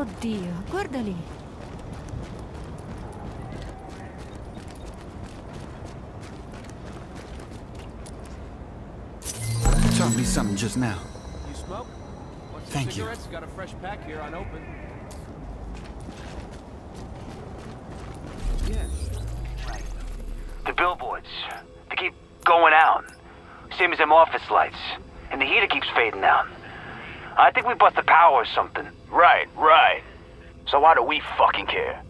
Oddio, guarda lì. Taught me something just now. You smoke? Want some Thank you. cigarettes? Got a fresh pack here, unopened. Yeah. The billboards, they keep going out. Same as them office lights. And the heater keeps fading out. I think we bust the power or something. Right, right. So why do we fucking care?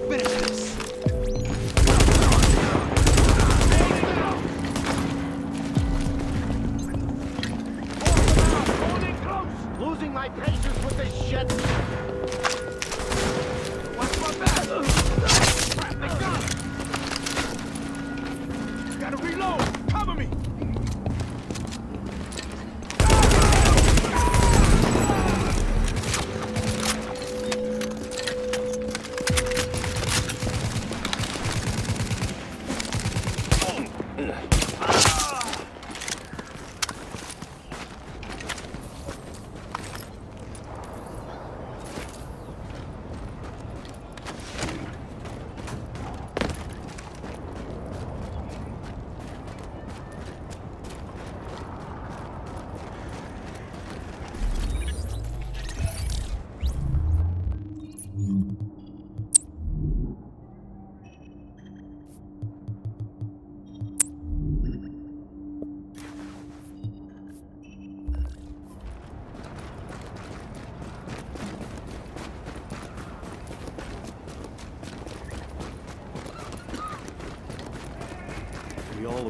Me finish this.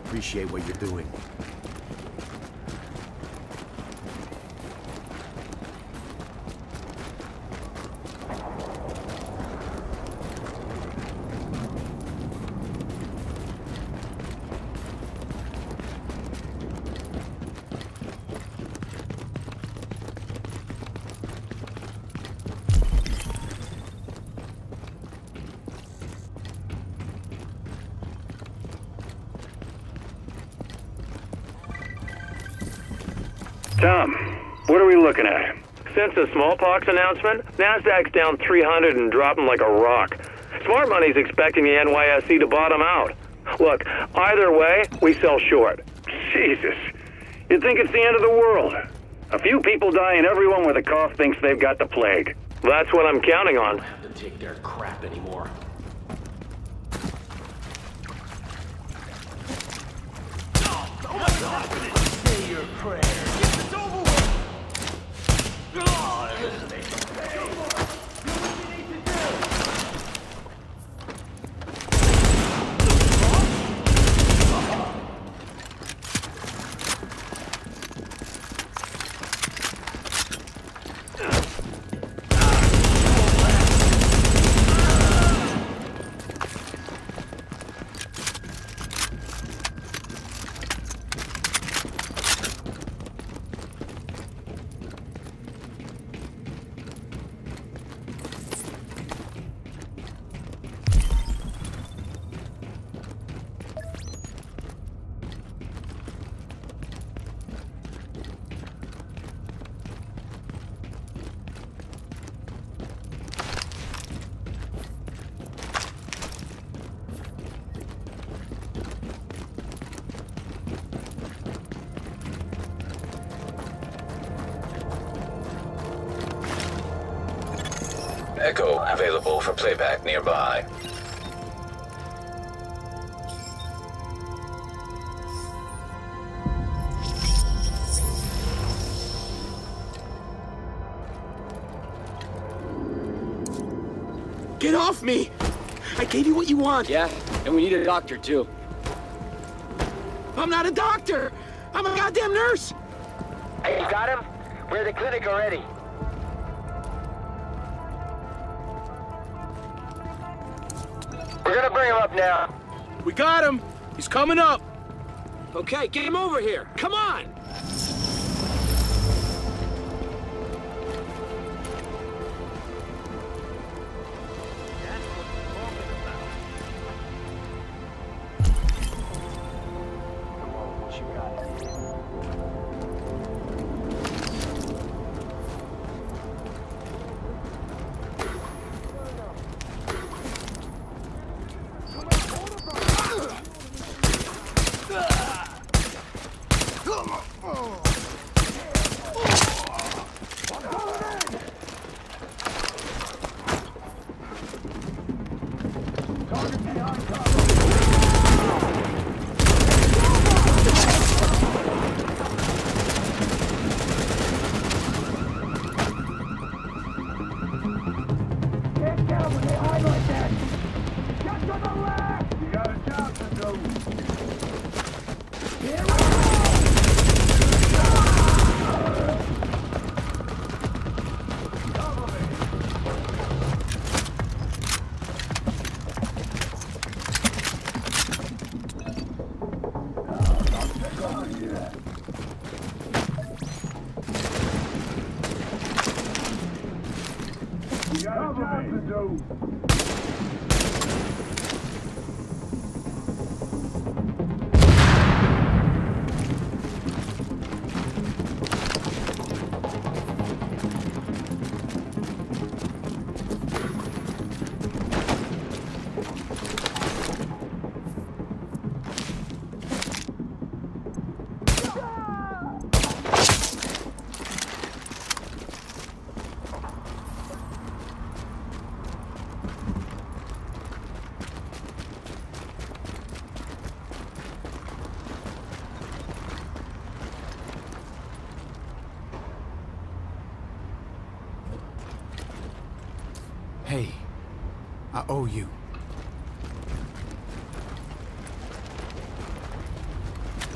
Appreciate what you're doing. Tom, what are we looking at? Since the smallpox announcement, NASDAQ's down 300 and dropping like a rock. Smart money's expecting the NYSE to bottom out. Look, either way, we sell short. Jesus. You'd think it's the end of the world. A few people die and everyone with a cough thinks they've got the plague. That's what I'm counting on. I don't have to take their crap anymore. Ugh! Echo available for playback nearby. Get off me! I gave you what you want. Yeah, and we need a doctor too. I'm not a doctor. I'm a goddamn nurse. Hey, you got him? We're at the clinic already. Gonna bring him up now. We got him. He's coming up. Okay, get him over here. Come on. I owe you.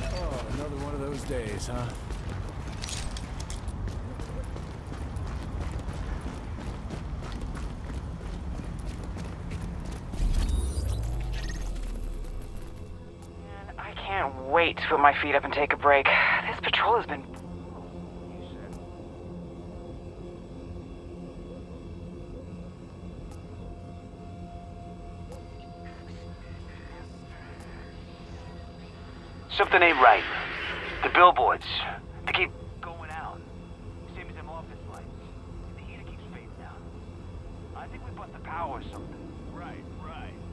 Oh, another one of those days, huh? Man, I can't wait to put my feet up and take a break. This patrol has been power something. Right, right.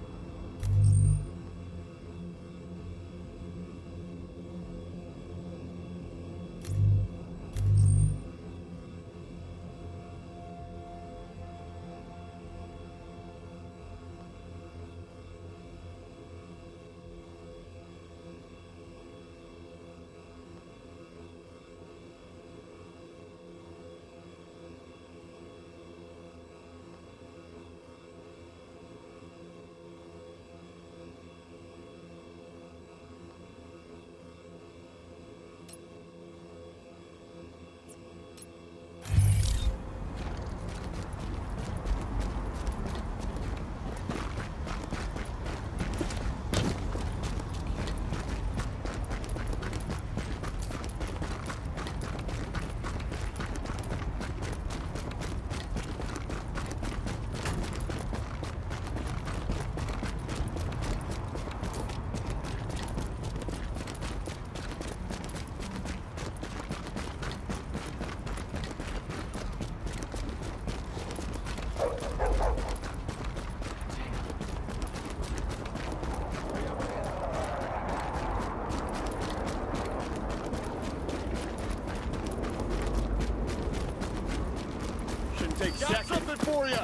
For you!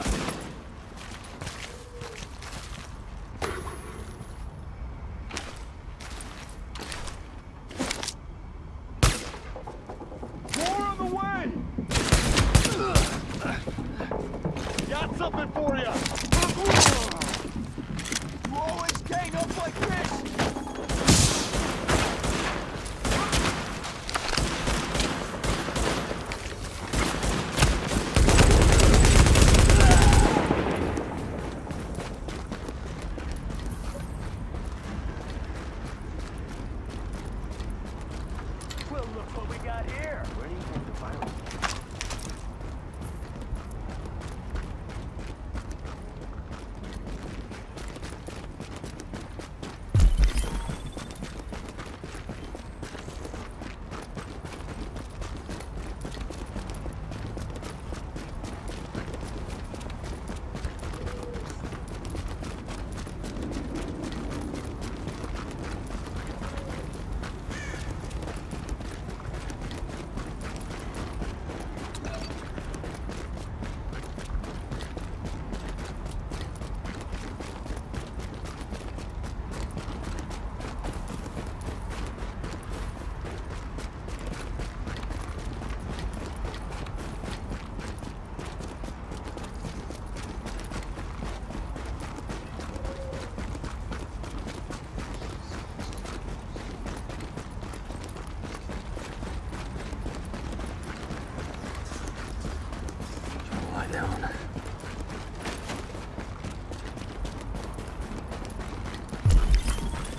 Got something for! You always gang up like this! Well, look what we got here! Where do you think the violence Lie down.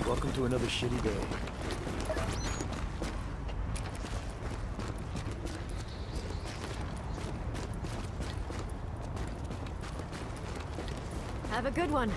Welcome to another shitty day. Have a good one.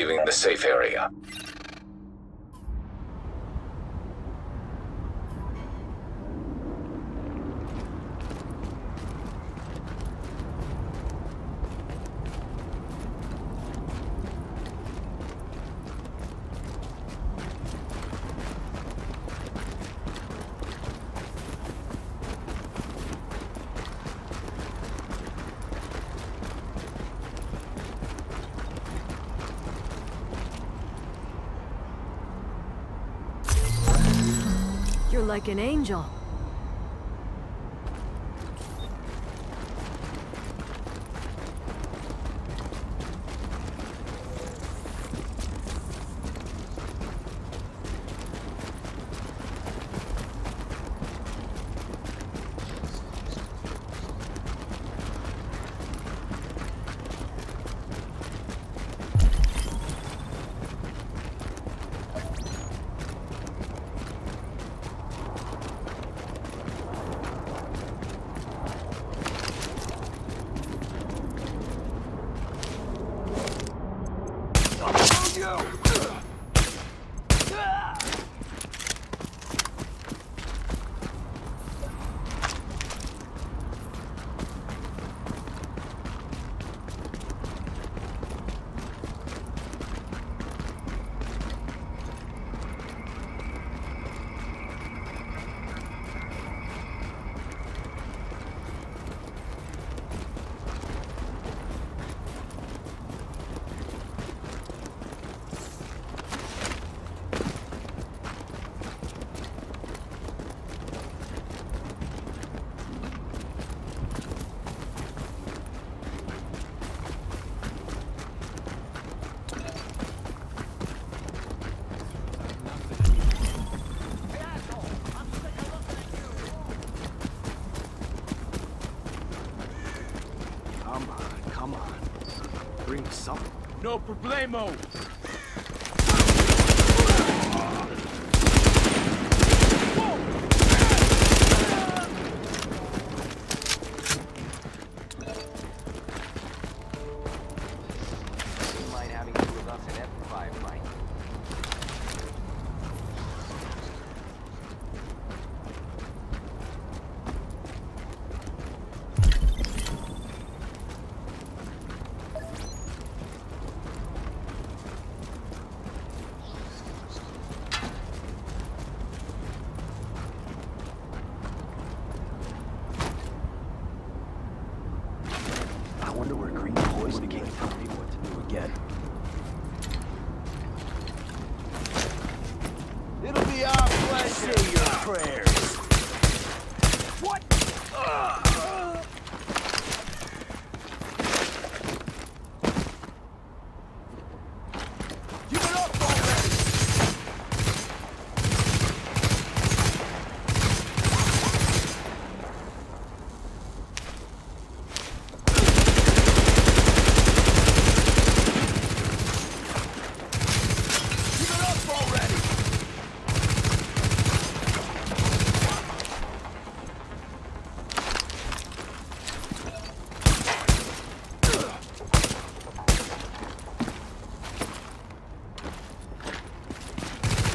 Leaving the safe area. You're like an angel. Come on, come on. Bring some. No problemo. Mind having two of us in F5 fight. I wonder where Green Poison can't tell me what to do again. It'll be our pleasure. Say your prayers. What? Give it up already. Give it up already.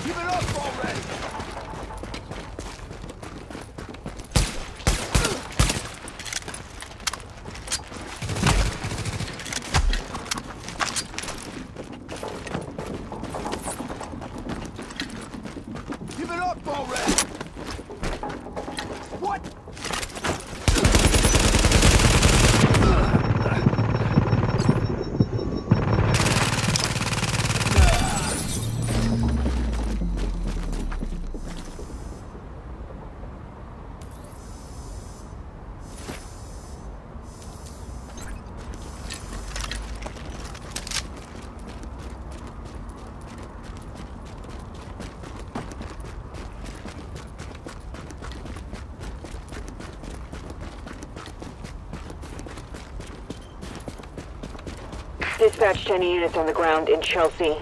Give it up already. Give it up already. What? Dispatch 10 units on the ground in Chelsea.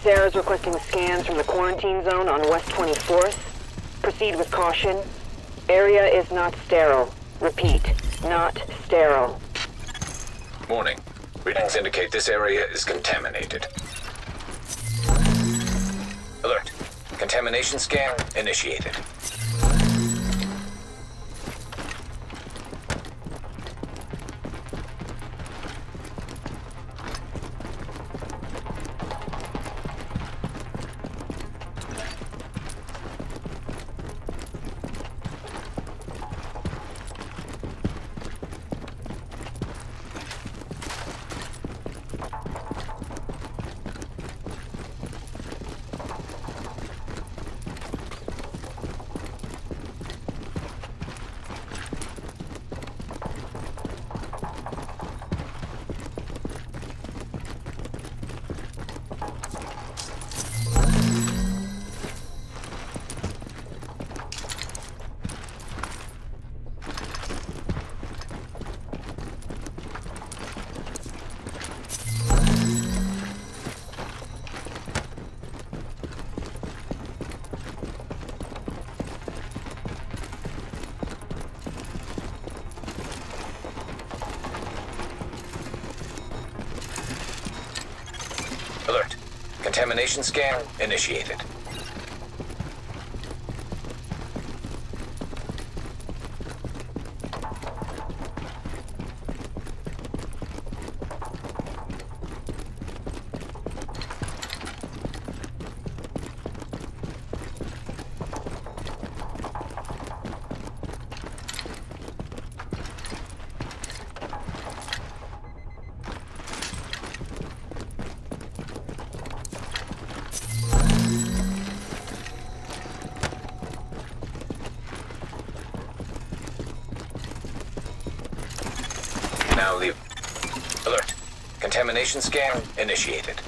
Sarah's requesting scans from the quarantine zone on West 24th. Proceed with caution. Area is not sterile. Repeat, not sterile. Warning, Readings indicate this area is contaminated. Alert. Contamination scan initiated. Contamination scan initiated. Contamination scan initiated.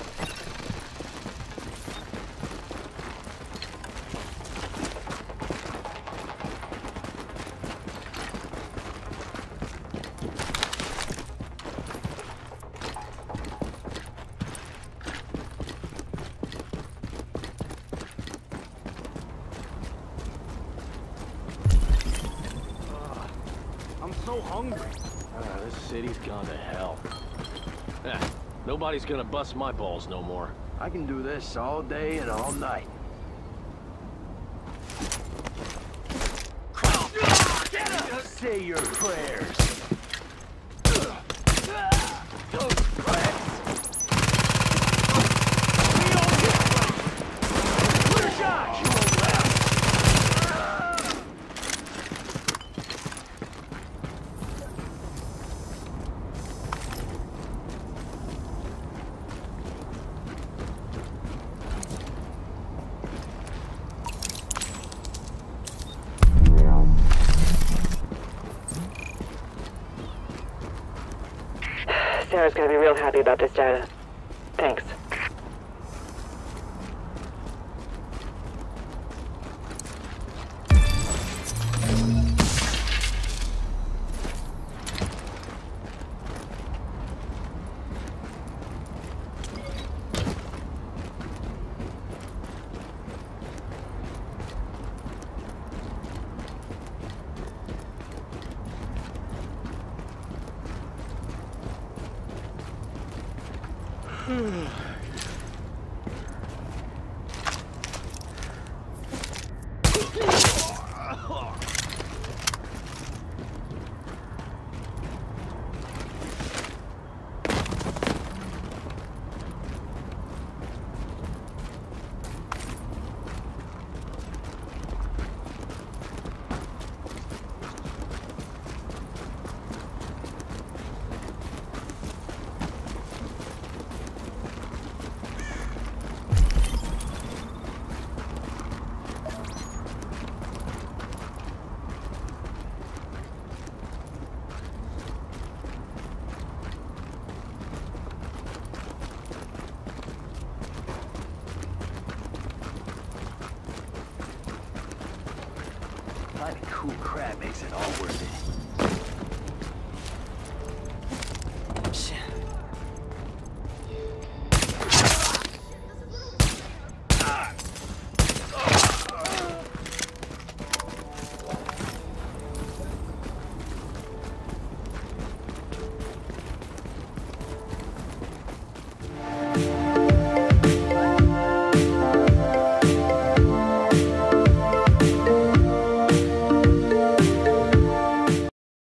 Gonna bust my balls no more. I can do this all day and all night. Say your prayers. Those prayers. We don't get Where's Josh? Sarah's gonna be real happy about this data.